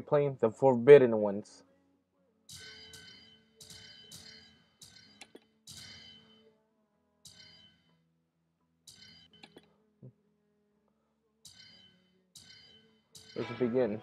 Playing the Forgotten Ones. Let's begin.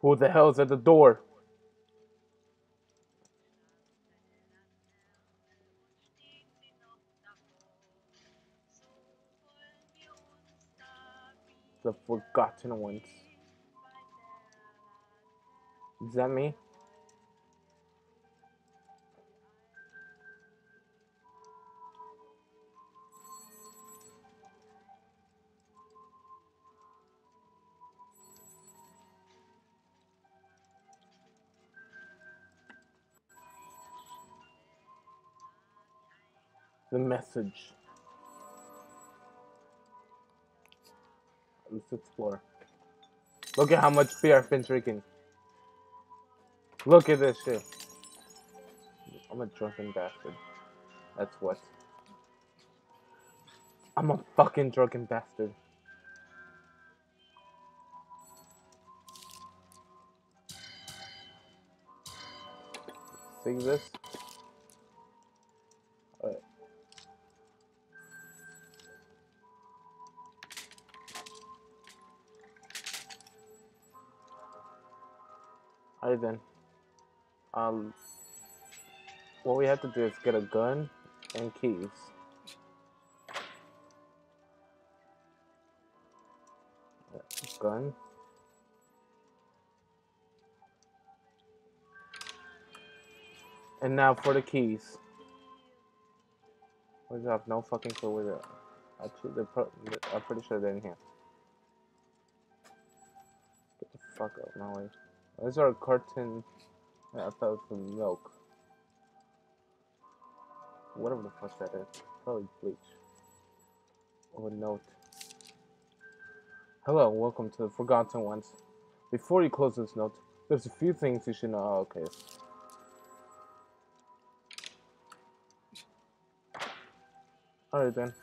Who the hell's at the door? The Forgotten Ones. Is that me? Message. Let's explore. Look at how much beer I've been drinking. Look at this shit. I'm a drunken bastard. That's what. I'm a fucking drunken bastard. See this? Alright then. Um, what we have to do is get a gun and keys. Gun. And now for the keys. Where's up? No fucking clue where they're. Actually, they're pro I'm pretty sure they're in here. Get the fuck out of my way. These are a carton. Yeah, I thought it was milk. Whatever the fuck that is. Probably bleach. Or a note. Hello, welcome to the Forgotten Ones. Before you close this note, there's a few things you should know. Oh, okay. Alright then.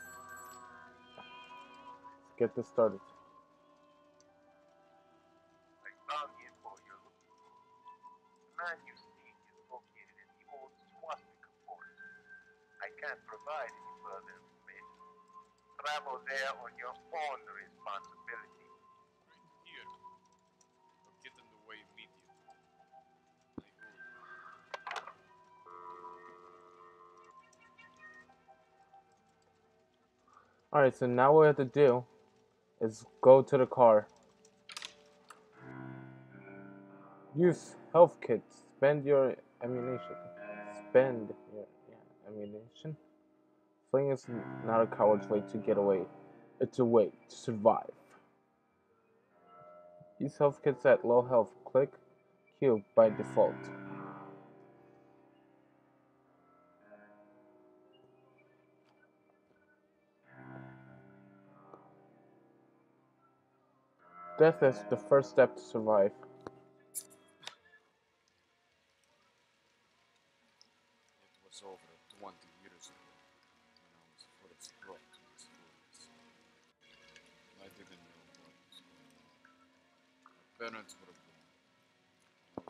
Let's get this started. Can't provide any further information. Travel there on your own responsibility. Here. I'll get in the way immediately. Alright, so now what we have to do is go to the car. Use health kits. Spend your ammunition. Spend your yeah, ammunition. Fleeing is not a coward's way to get away. It's a way to survive. Use health kits at low health. Click Q by default. Death is the first step to survive.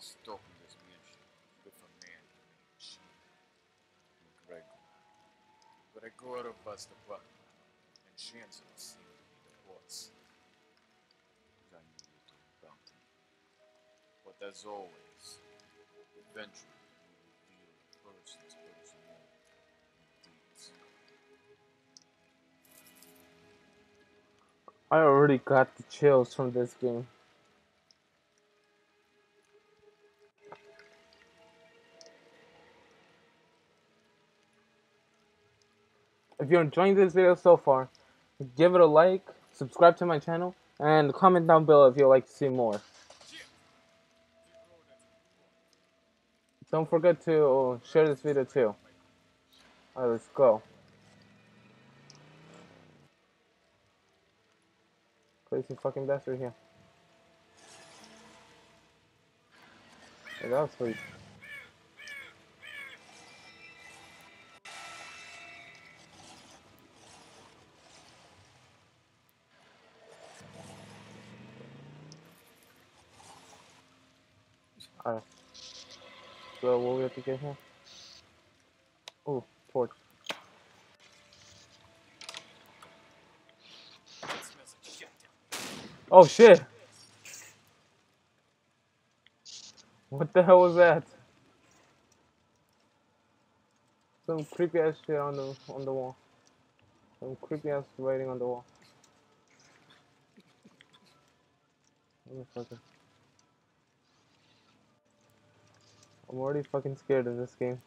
Stuck this mission with a man and to be the. But as always, eventually we reveal a person's deeds. I already got the chills from this game. If you're enjoying this video so far, give it a like, subscribe to my channel, and comment down below if you'd like to see more. Don't forget to share this video too. Alright, let's go. Crazy fucking bastard here. Hey, that was sweet. Alright. So what we have to get here? Oh, torch. Oh shit! What the hell was that? Some creepy ass shit on the on the wall. Some creepy ass writing on the wall. Motherfucker. I'm already fucking scared in this game.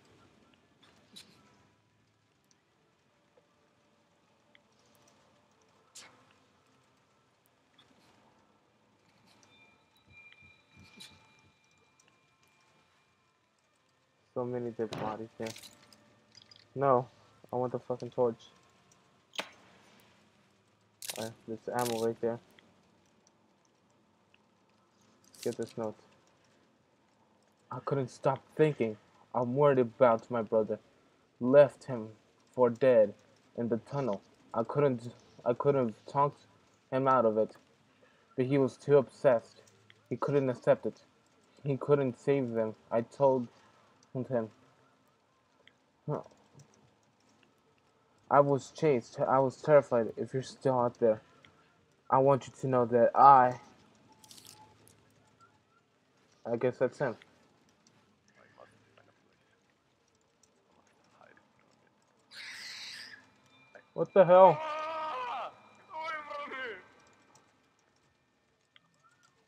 So many dead bodies here. No, I want the fucking torch. Alright, there's ammo right there. Get this note. I couldn't stop thinking. I'm worried about my brother. Left him for dead in the tunnel. I couldn't I couldn't talk him out of it. But he was too obsessed. He couldn't accept it. He couldn't save them. I told him. I was chased. I was terrified. If you're still out there, I want you to know that I. I guess that's him. I must find a place. I must hide from it. What the hell?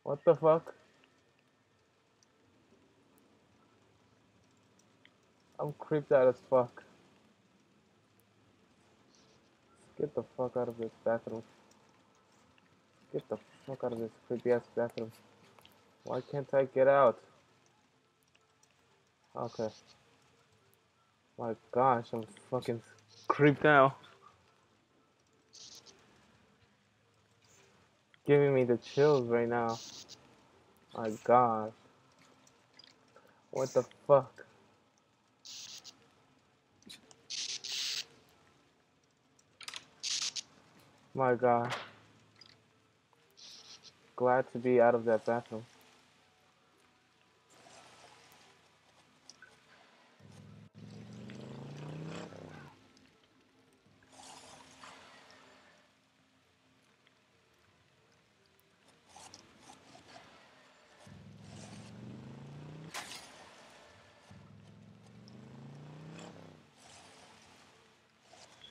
What the fuck? I'm creeped out as fuck. Get the fuck out of this bathroom. Get the fuck out of this creepy ass bathroom. Why can't I get out? Okay. My gosh, I'm fucking creeped out. Giving me the chills right now. My god. What the fuck? My god. Glad to be out of that bathroom.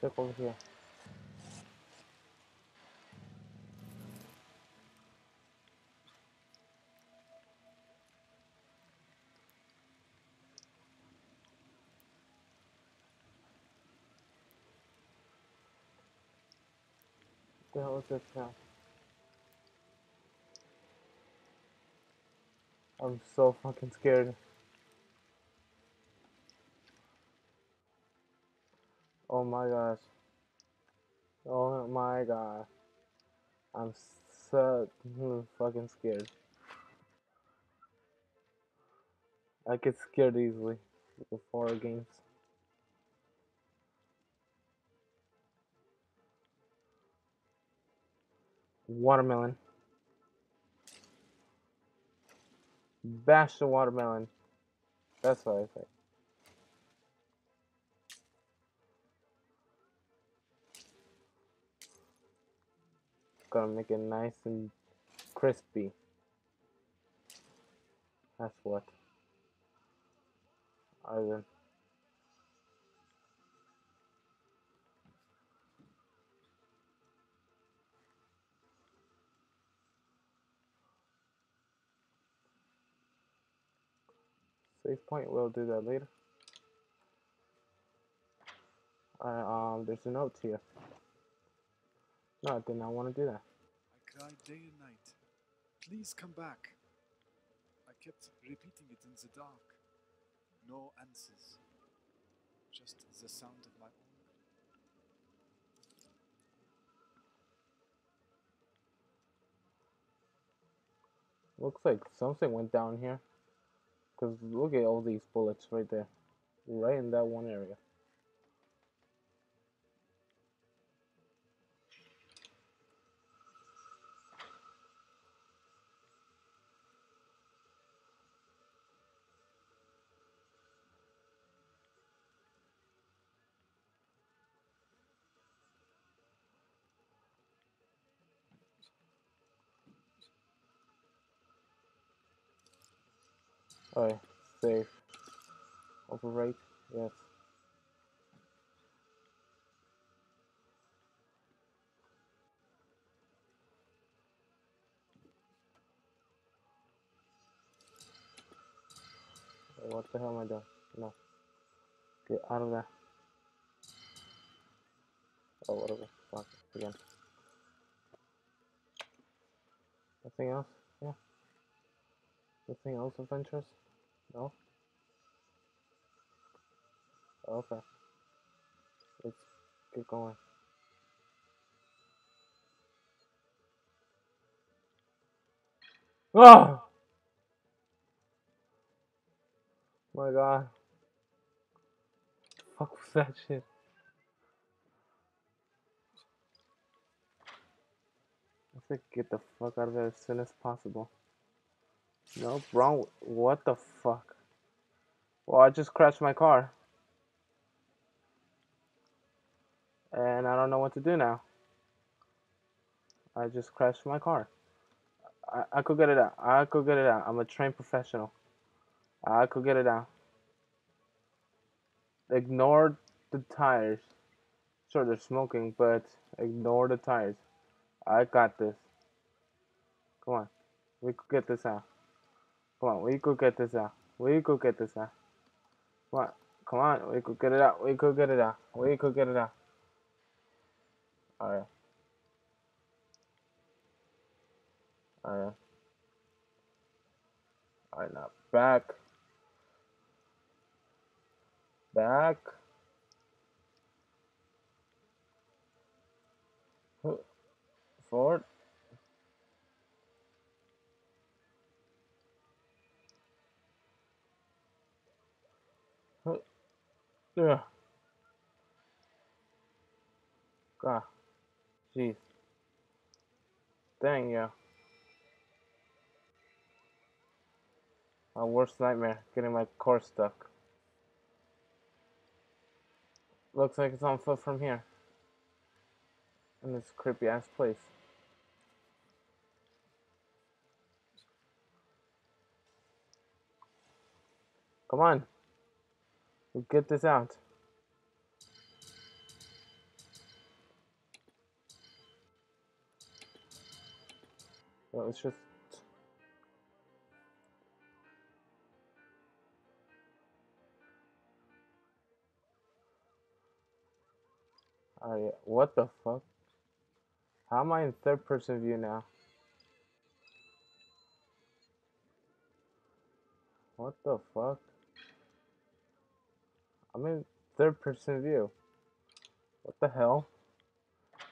Check over here. The hell is this now? I'm so fucking scared. Oh my gosh. Oh my god. I'm so fucking scared. I get scared easily with horror games. Watermelon. Bash the watermelon. That's what I say. Gotta make it nice and crispy. That's what. Alright. Save point, we'll do that later. Alright, um, there's a note here. No, I did not want to do that. I cried day and night. Please come back. I kept repeating it in the dark. No answers. Just the sound of my own. Looks like something went down here. Because look at all these bullets right there. Right in that one area. Oh, save. Overwrite. Yes. What the hell am I doing? No. Get out of there. Oh, whatever. Fuck. Again. Nothing else? Yeah. Nothing else interest? No? Okay. Let's get going. Oh! My god. Fuck was that shit? Think get the fuck out of there as soon as possible. No, wrong. What the fuck? Well, I just crashed my car. And I don't know what to do now. I just crashed my car. I, I could get it out. I could get it out. I'm a trained professional. I could get it out. Ignore the tires. Sure, they're smoking, but ignore the tires. I got this. Come on. We could get this out. Come on, we could get this out. We could get this out. On. Come on, we could get it out. We could get it out. We could get it out. Alright. Alright. Alright, now back. Back. Forward. Yeah. God. Jeez. Dang, yeah. My worst nightmare, getting my car stuck. Looks like it's on foot from here. In this creepy ass place. Come on. We'll get this out. Well, it's just I what the fuck? How am I in third person view now? What the fuck? I'm in third person view. What the hell?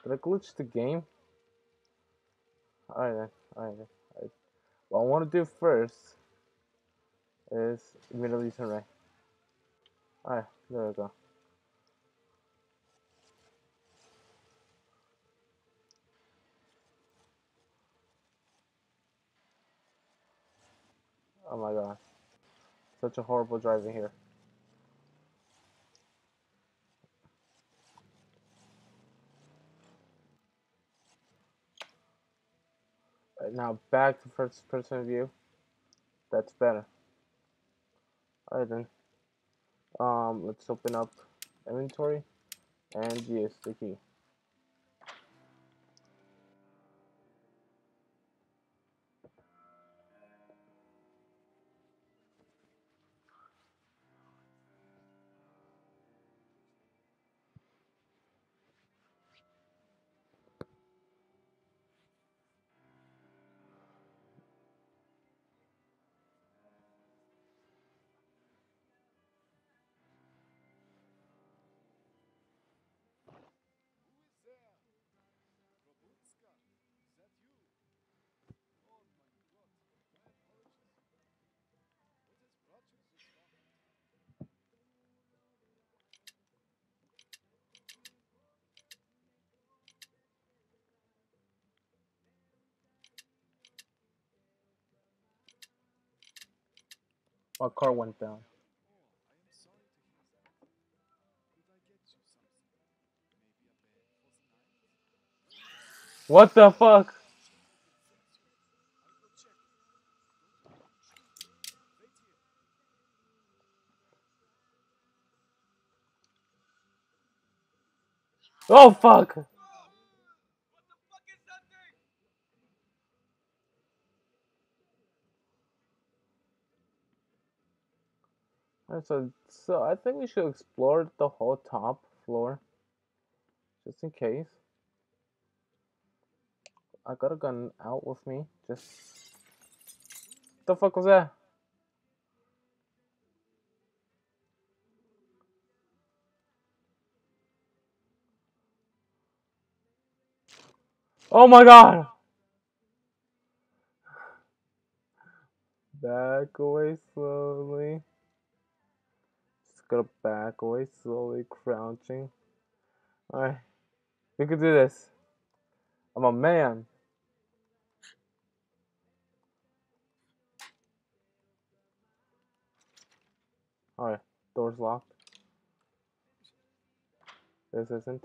Did I glitch the game? Alright then, alright then. What I want to do first is immediately turn right. Alright, there we go. Oh my god. Such a horrible driving here. Now back to first person view. That's better. Alright then. Um, let's open up inventory and use the key. My car went down. What the fuck? Oh fuck! So so I think we should explore the whole top floor. Just in case. I got a gun out with me. Just the fuck was that? Oh my god! Back away slowly. Gotta back away slowly, crouching. Alright. We can do this. I'm a man. Alright, door's locked. This isn't.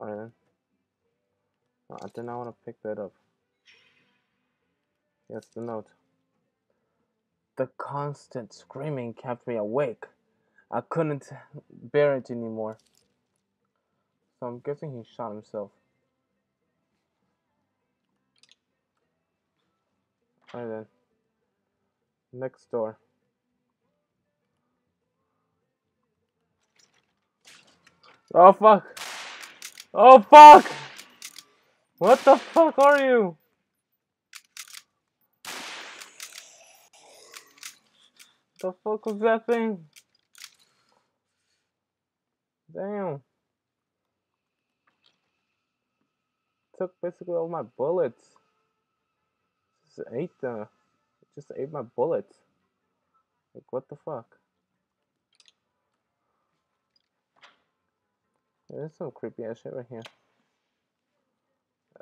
Alright then. Oh, I did not want to pick that up. Yes, the note. The constant screaming kept me awake. I couldn't bear it anymore. So I'm guessing he shot himself. Alright then. Next door. Oh fuck! Oh fuck! What the fuck are you? The fuck was that thing? Damn. Took basically all my bullets. Just ate the just ate my bullets. Like what the fuck? There's some creepy ass shit right here.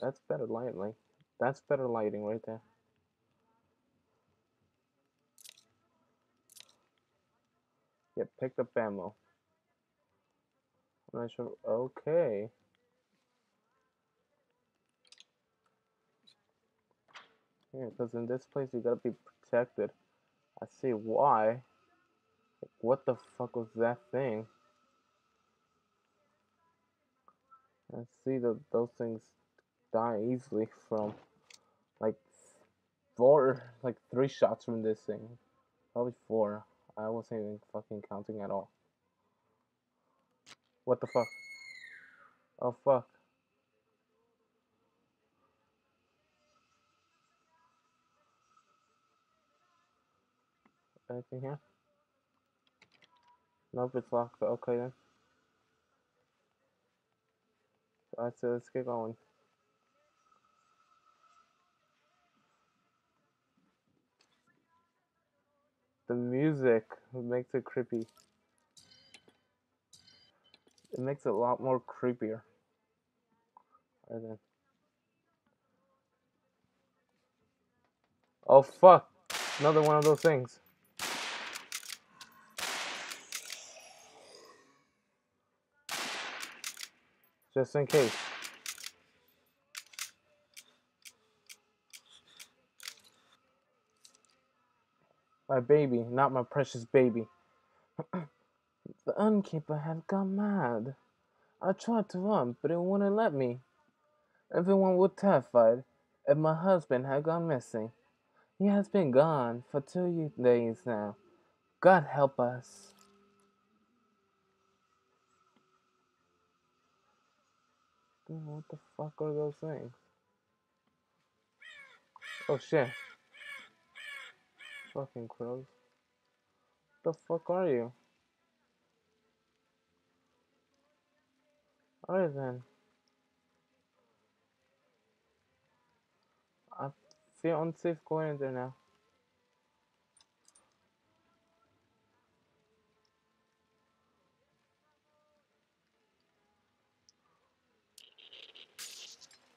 That's better lighting. That's better lighting right there. Picked up ammo. I'm not sure. Okay. Yeah, because in this place you gotta be protected. I see why. Like, what the fuck was that thing? I see that those things die easily from like four, like three shots from this thing. Probably four. I wasn't even fucking counting at all. What the fuck? Oh fuck. Anything here? Nope, it's locked. but Okay then. Alright, so let's get going. The music makes it creepy. It makes it a lot more creepier. Then. Oh fuck! Another one of those things. Just in case. My baby, not my precious baby. the innkeeper had gone mad. I tried to run, but it wouldn't let me. Everyone was terrified, if my husband had gone missing. He has been gone for two days now. God help us. Dude, what the fuck are those things? Oh shit. Fucking crows. The fuck are you? Alright then. I feel unsafe going in there now.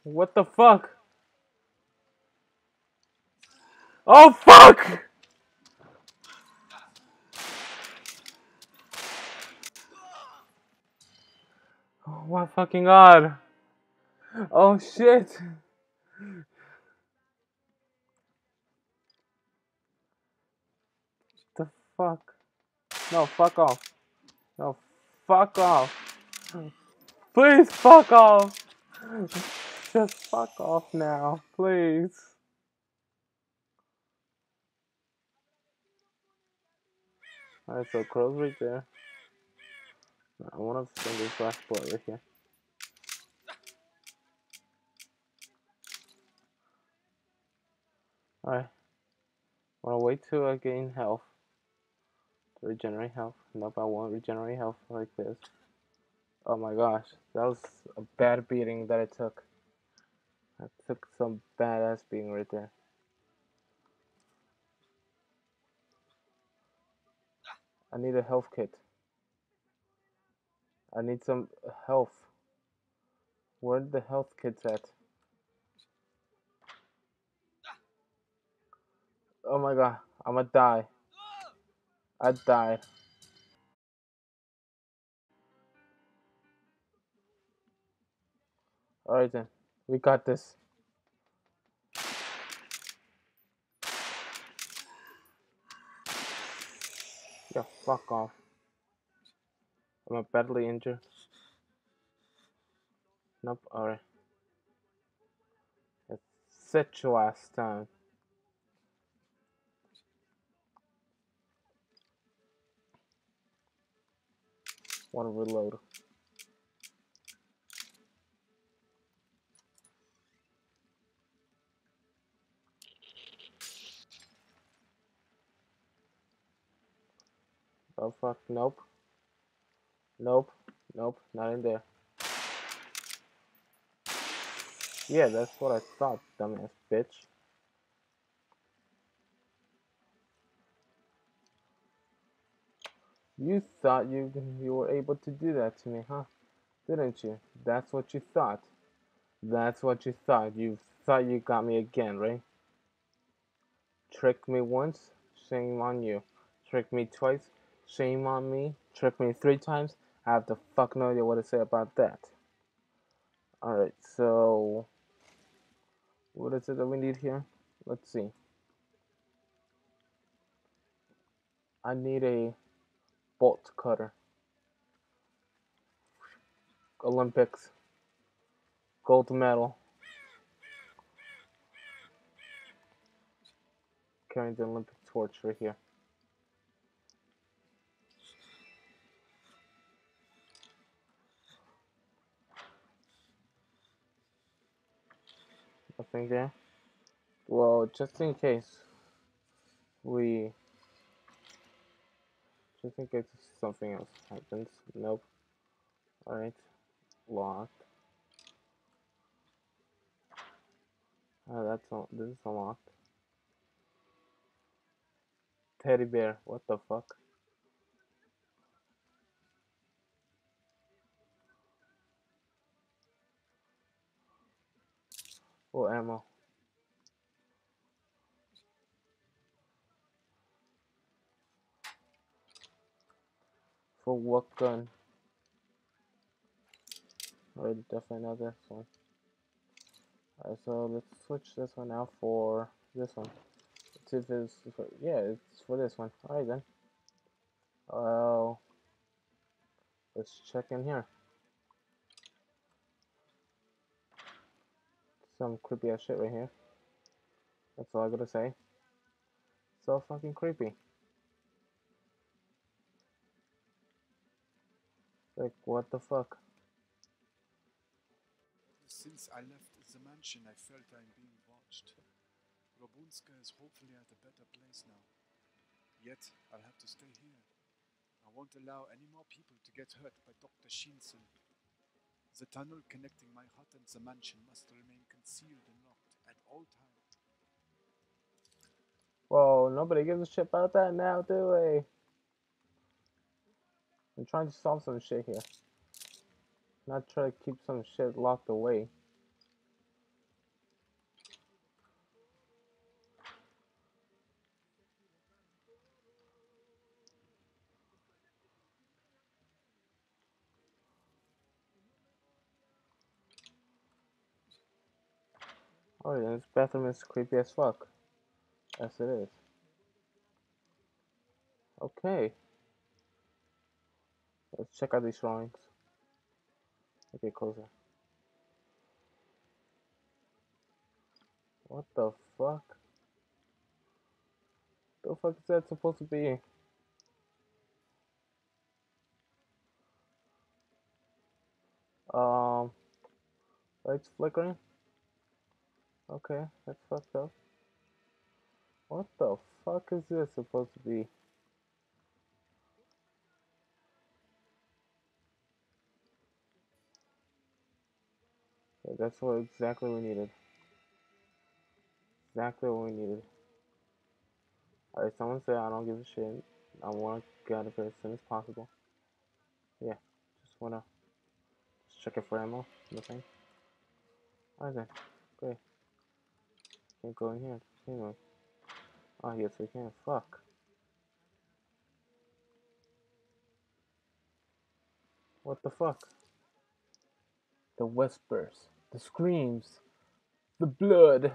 What the fuck? Oh fuck! Oh my fucking god. Oh shit. The fuck? No, fuck off. No, fuck off. Please fuck off. Just fuck off now, please. Alright, so crow's right there. I want to send this last boy right here. Alright. Wanna wait till I gain health. To regenerate health. Nope, I won't regenerate health like this. Oh my gosh, that was a bad beating that I took. I took some badass beating right there. I need a health kit. I need some health. Where the health kits at? Oh my god, I'm gonna die. I died. Alright then, we got this. Yeah, fuck off. I'm a badly injured. Nope, alright. It's your last time. Want to reload. Oh fuck, nope. Nope, nope, not in there. Yeah, that's what I thought, dumbass bitch. You thought you you were able to do that to me, huh? Didn't you? That's what you thought. That's what you thought. You thought you got me again, right? Trick me once, shame on you. Trick me twice, shame on me. Trick me three times, I have the fuck no idea what to say about that. Alright, so what is it that we need here? Let's see. I need a bolt cutter. Olympics. Gold medal. Carrying the Olympic torch right here. Nothing there. Well, just in case we just in case something else happens. Nope. Alright. Locked. Oh, that's all. This is unlocked. Teddy bear. What the fuck? Oh, ammo. For what gun? Oh, Alright, definitely not this one. Alright, so let's switch this one out for this one. Let's see if it's for, yeah, it's for this one. Alright then. Well, let's check in here. Some creepy ass shit right here. That's all I gotta say. So fucking creepy. Like, what the fuck? Since I left the mansion, I felt I'm being watched. Robunska is hopefully at a better place now. Yet, I'll have to stay here. I won't allow any more people to get hurt by Dr. Shinsen. The tunnel connecting my hut and the mansion must remain concealed and locked at all times. Whoa, nobody gives a shit about that now, do they? I'm trying to solve some shit here. Not try to keep some shit locked away. Yeah, this bathroom is creepy as fuck. Yes, it is. Okay. Let's check out these drawings. Okay, closer. What the fuck? The fuck is that supposed to be? Um, lights flickering. Okay, that's fucked up. What the fuck is this supposed to be? Okay, that's what exactly we needed. Exactly what we needed. Alright, someone say I don't give a shit. I want to get out of here as soon as possible. Yeah, just wanna just check it for ammo. Nothing. Alright then, great. Can't go in here. Anyway. Oh, yes, we can. Fuck. What the fuck? The whispers, the screams, the blood.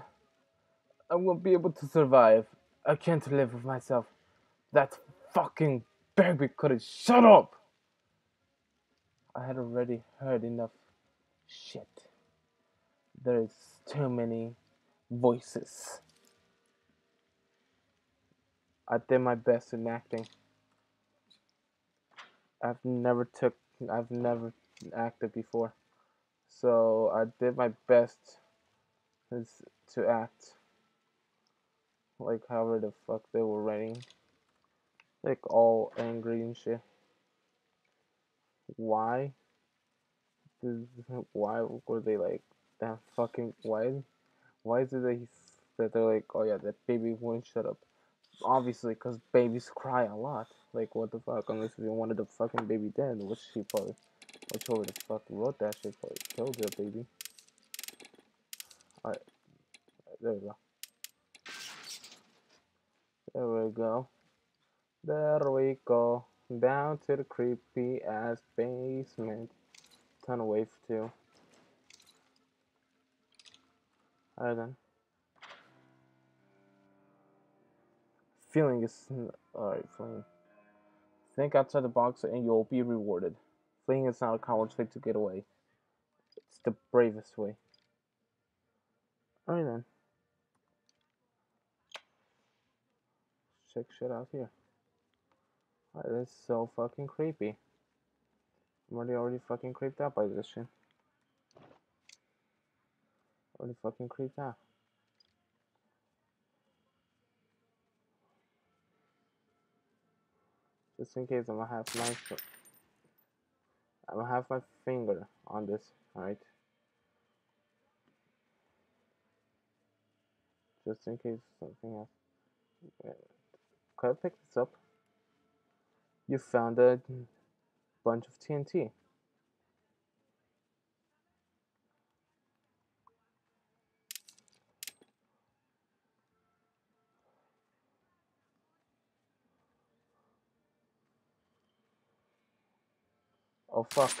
I won't be able to survive. I can't live with myself. That fucking baby could have shut up. I had already heard enough shit. There's too many voices. I did my best in acting. I've never took I've never acted before. So I did my best to act like however the fuck they were writing. Like all angry and shit. Why? Why were they like that fucking why why is it that he's that they're like oh yeah that baby won't shut up. Obviously because babies cry a lot. Like what the fuck? Unless we wanted the fucking baby dead which she probably which whoever the fuck wrote that shit probably killed the baby. Alright there we go. There we go. There we go. Down to the creepy ass basement. Ton of wave too alright then Feeling is alright. Fleeing. Think outside the box and you'll be rewarded. Fleeing is not a coward's way to get away. It's the bravest way. Alright then. Check shit out here. Alright, this is so fucking creepy. I'm already already fucking creeped out by this shit. Already fucking creeped out. Just in case I'm gonna have my I'm gonna have my finger on this, alright? Just in case something else. Could I pick this up? You found a bunch of TNT. Oh fuck.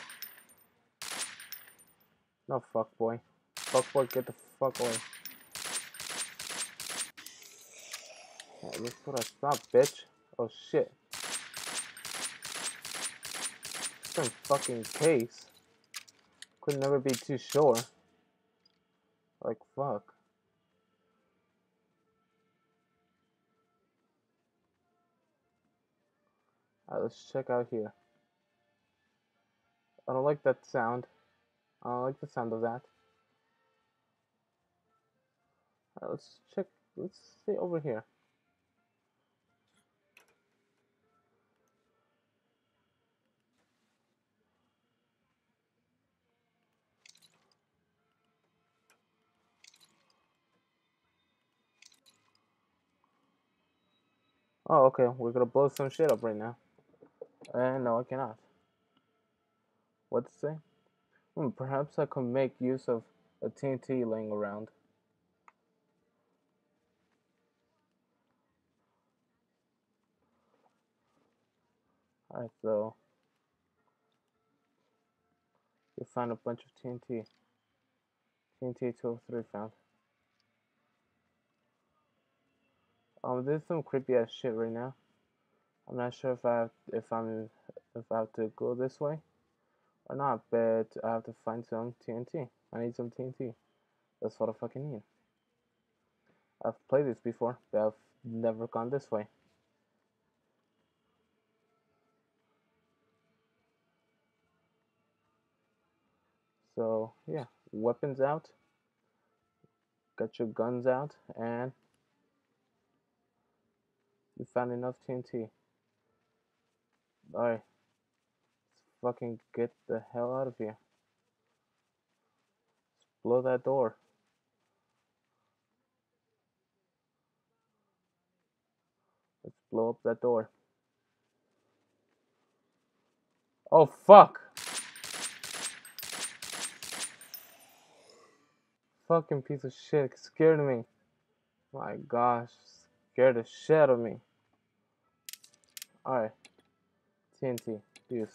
No fuck boy. Fuck boy, get the fuck away. Yeah, I thought, bitch. Oh shit. Some fucking case. Could never be too sure. Like fuck. Alright, let's check out here. I don't like that sound. I don't like the sound of that. Right, let's check. Let's stay over here. Oh, okay. We're gonna blow some shit up right now. Uh, no, I cannot. What to say? Hmm, perhaps I could make use of a TNT laying around. Alright, so you found a bunch of TNT. TNT 203 found. Um, there's some creepy ass shit right now. I'm not sure if I have, if I'm if I have to go this way or not, but I have to find some TNT. I need some TNT. That's what I fucking need. I've played this before, but I've never gone this way. So yeah, weapons out. Got your guns out, and you found enough TNT. Alright. Fucking get the hell out of here. Blow that door. Let's blow up that door. Oh fuck! Fucking piece of shit scared me. My gosh, scared the shit out of me. Alright. TNT, use.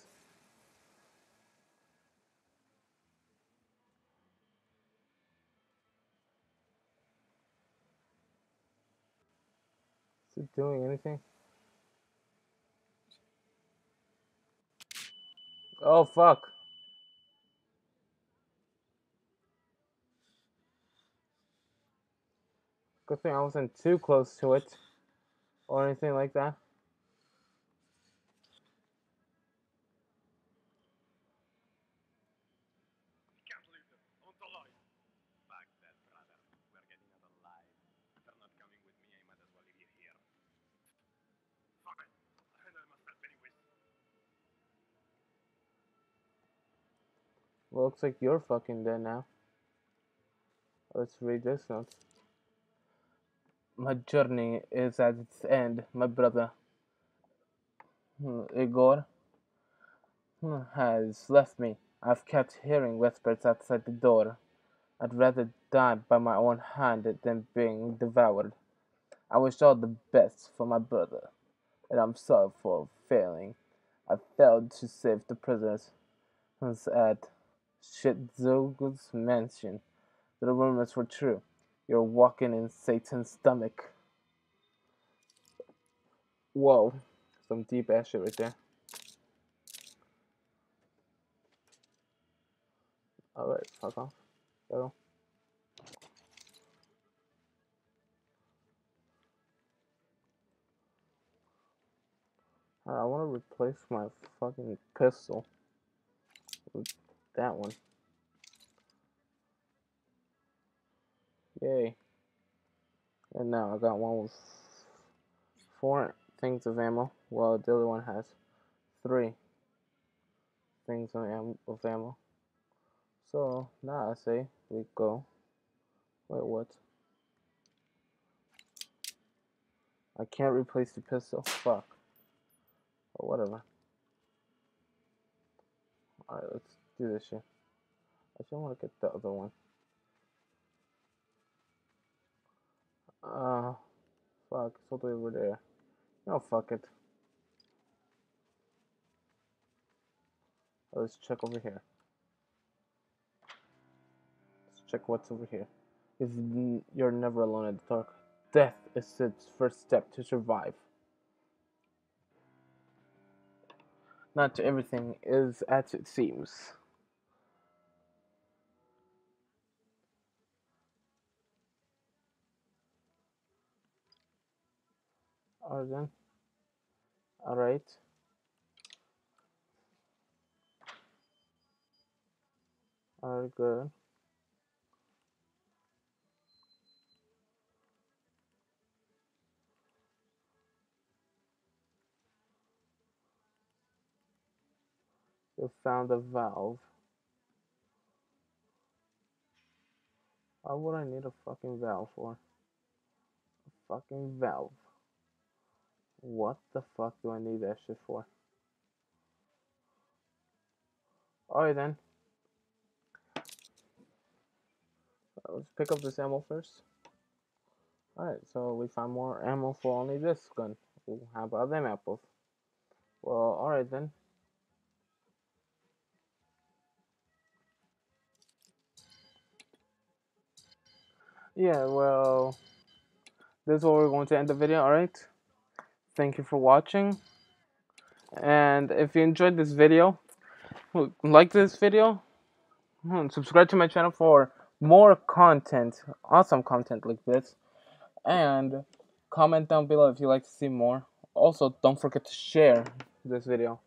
It doing anything? Oh fuck. Good thing I wasn't too close to it or anything like that. Can't leave them. I want to lie. Fuck that, brother. We're getting out alive. If they're not coming with me, I might as well leave you here. Fine. I'll handle myself anyways. Well, looks like you're fucking dead now. Let's read this note. My journey is at its end, my brother. Hmm, Igor hmm, has left me. I've kept hearing whispers outside the door. I'd rather die by my own hand than being devoured. I wish all the best for my brother, and I'm sorry for failing. I failed to save the prisoners at Shitzogu's mansion. The rumors were true. You're walking in Satan's stomach. Whoa. Some deep ass shit right there. Alright, fuck off. Go. I want to replace my fucking pistol with that one. Yay. And now I got one with four things of ammo, while the other one has three things of am- of ammo. So now I say we go. Wait, what? I can't replace the pistol. Fuck. Or whatever. Alright, let's do this shit. I just want to get the other one. Uh, fuck, it's all the way over there. No, fuck it. Let's check over here. Let's check what's over here. Is you're never alone in the dark. Death is its first step to survive. Not everything is as it seems. Then. Alright. Alright, good. You found a valve. Why would I need a fucking valve for? A fucking valve. What the fuck do I need that shit for? Alright then. Uh, Let's pick up this ammo first. Alright, so we found more ammo for only this gun. Ooh, how about them apples? Well, alright then. Yeah, well, this is where we're going to end the video. All right. Thank you for watching. And if you enjoyed this video, like this video, and subscribe to my channel for more content, awesome content like this. And comment down below if you like to see more. Also, don't forget to share this video.